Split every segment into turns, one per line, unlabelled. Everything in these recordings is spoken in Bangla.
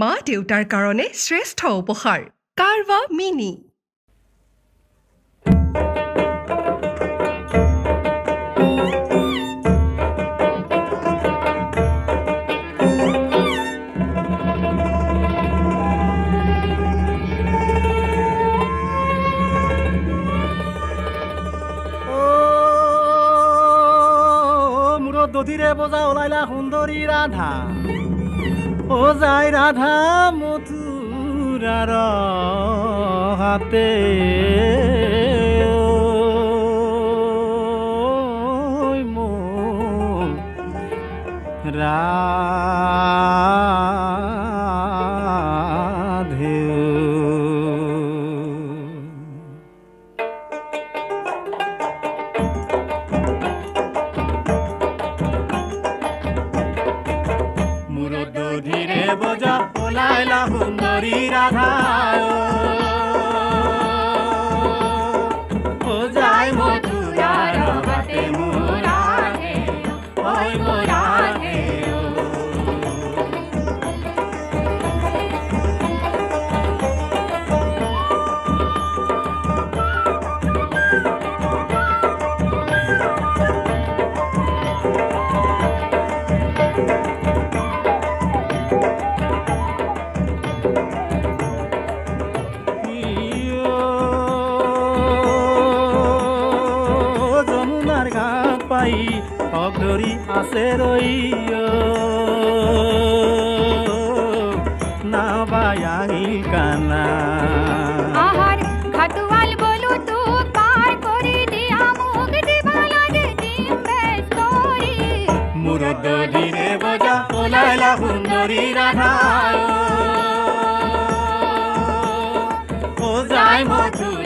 মা দেউতাৰ কাৰণে শ্ৰেষ্ঠ উপহাৰ কাৰৱা মিনি।
দধিৰে বজা ওলাইলা সুন্দৰী ৰাধা। ও যায় রাধা মথুরার হাতে। রাধে বজা ওলাইলা সুন্দরী রাধা। ও অঘরি আছে রই না বায়াঙি কানা
আহার খাতুয়াল বলু তু পার করে দিয়া মুখ দিবা লাগে দিন বেশ করি
মুরদ ধীরে বজা ওলাইলা সুন্দরী রাধা। ও যাই মথুরার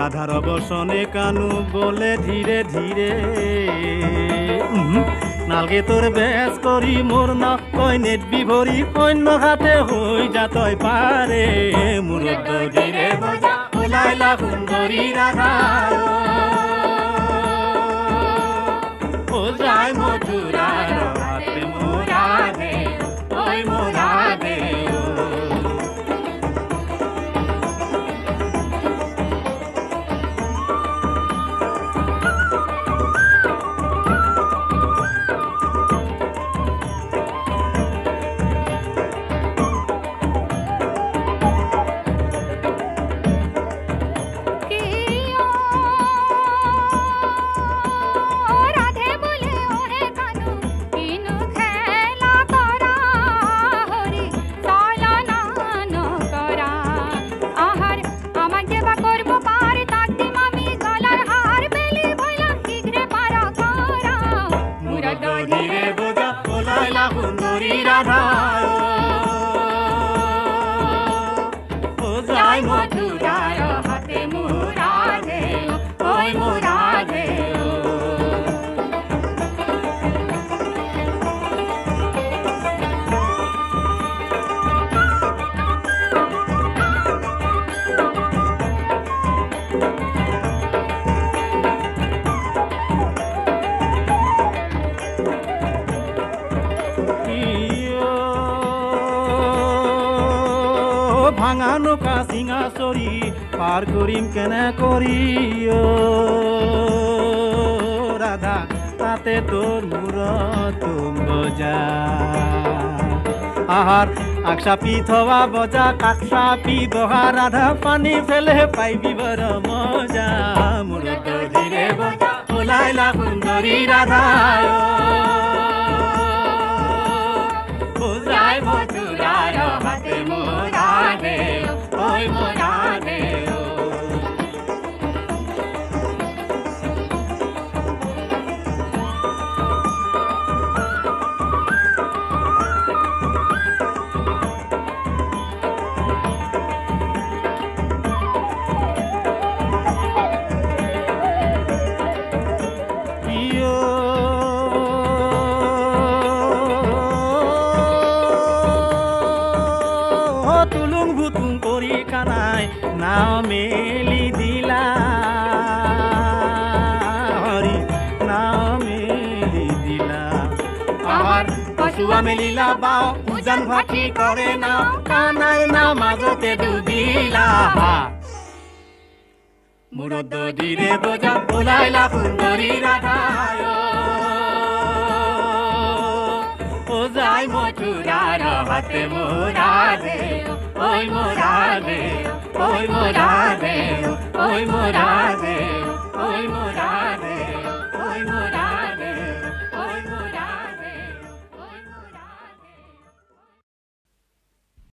রাধার বসনে কানু বলে ধীরে ধীরে নালগে তোর বেশ করি মোর না কই নেট বিভরি অন্য হাতে হই যা তই পারে মুরদ ধীরে বজা ফুলাইলা সুন্দরী রাধা ও যাই মথুরার হাতে ভাঙা নৌকা চিঙা চৰি পাৰ কৰিম কেনে কৰি অ, ৰাধা তাতে তোৰ মূৰত বজা। আহাৰ আকচাপি থোৱা বজা কাকচাপি দহা ৰাধা পানী ফেলে পাইবি বৰ মজা। মূৰত ধীৰে বজা মথুরার হাতে না মেলি দিলা। হরি না মেলি দিলা। আহাৰ কচুৱা মেলিলা, বাও, উজান ভাটি কৰে না কানাই না মাজতে ডুবিলা। মূৰত দদিৰে বজা ওলাইলা সুন্দৰী ৰাধায় ও যাই মথুরার হাতে মোরা দে ওই মোরা দে ওই মোরা দে ওই মোরা দে